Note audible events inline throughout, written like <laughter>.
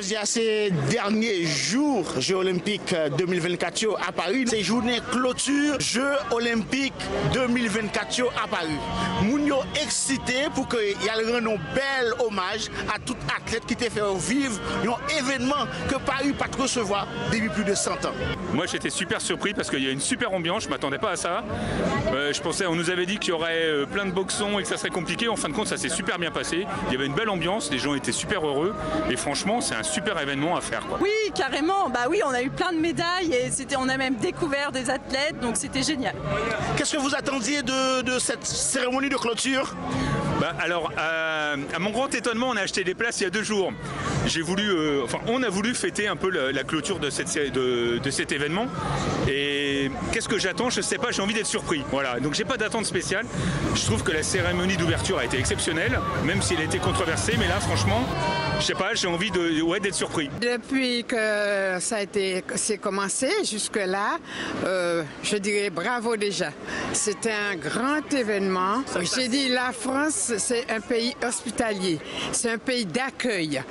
faisait à ces derniers jours Jeux Olympiques 2024 à Paris, ces journées clôture Jeux Olympiques 2024 à Paris. Moun yo excité pour que y a un bel hommage à tout athlète qui t'a fait vivre un événement que Paris pas recevoir depuis plus de 100 ans. Moi j'étais super surpris parce qu'il y a une super ambiance, je m'attendais pas à ça. Euh, je pensais, on nous avait dit qu'il y aurait euh, plein de boxons et que ça serait compliqué. En fin de compte, ça s'est super bien passé. Il y avait une belle ambiance, les gens étaient super heureux et franchement, c'est un super événement à faire. Quoi. Oui, carrément. Bah oui, on a eu plein de médailles et c'était, on a même découvert des athlètes, donc c'était génial. Qu'est-ce que vous attendiez de, de cette cérémonie de clôture? Bah, alors, à, mon grand étonnement, on a acheté des places il y a deux jours. J'ai voulu, euh, enfin, on a voulu fêter un peu la, clôture de, cette, de, de, cet événement. Et qu'est-ce que j'attends? Je sais pas. J'ai envie d'être surpris. Voilà. Donc, j'ai pas d'attente spéciale. Je trouve que la cérémonie d'ouverture a été exceptionnelle, même s'il a été controversé. Mais là, franchement, je sais pas. J'ai envie de, ouais, d'être surpris. Depuis que ça a été, c'est commencé jusque là, euh, je dirais bravo déjà. C'était un grand événement. J'ai dit la France c'est un pays hospitalier, c'est un pays d'accueil,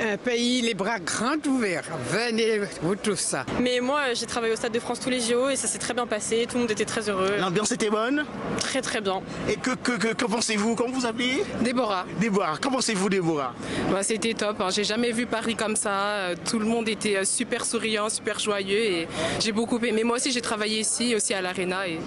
un pays les bras grands ouverts. Venez, vous tous. Mais moi, j'ai travaillé au Stade de France tous les JO et ça s'est très bien passé, tout le monde était très heureux. L'ambiance était bonne? Très très bien. Et que, que, que, pensez-vous? Comment vous appelez Déborah. Déborah, comment pensez-vous Déborah? Bah, C'était top, hein. j'ai jamais vu Paris comme ça, tout le monde était euh, super souriant, super joyeux et j'ai beaucoup aimé. Moi aussi j'ai travaillé ici, aussi à l'Arena et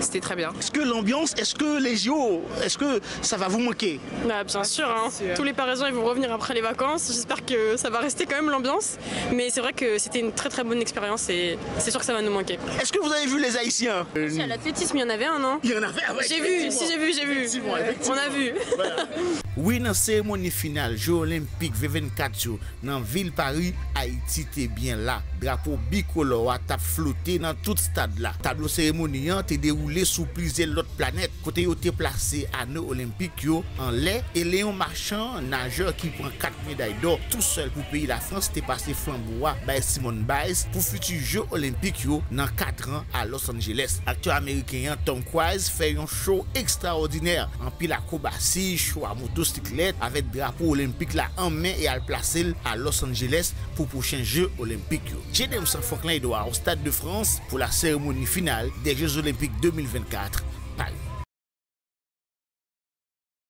c'était très bien. Est-ce que l'ambiance, est-ce que les JO, est-ce que ça va vous manquer bah, bien, sûr, hein. tous les Parisiens ils vont revenir après les vacances. J'espère que ça va rester quand même l'ambiance. Mais c'est vrai que c'était une très très bonne expérience et c'est sûr que ça va nous manquer. Est-ce que vous avez vu les Haïtiens? Si, à l'athlétisme, il y en avait un, non? Il y en avait un, J'ai vu, si j'ai vu, j'ai vu. On a vu. <laughs> Oui, dans la cérémonie finale Jeux Olympiques V24 dans ville Paris, Haïti était bien là. Drapeau bicolore a tap flotté dans tout stade là. Tableau cérémonial a déroulé sous plusieurs autres planètes. kote yo te plase ane olimpik yo an le, e Leon Marchand, najeur ki pran 4 meday do, tout sel pou peyi la Frans te pase flamboua bay Simone Biles pou futu je olimpik yo nan 4 an a Los Angeles. Akteur Amerikenyan Tom Cruise fè yon show ekstraordinèr, an pi la kobasi, chou a motosiklet, avèk drapo olimpik la an men e al plase l a Los Angeles pou pouchen je olimpik yo. J.D.M. Franklin do a ou Stade de France pou la seremoni final de Jeux Olimpik 2024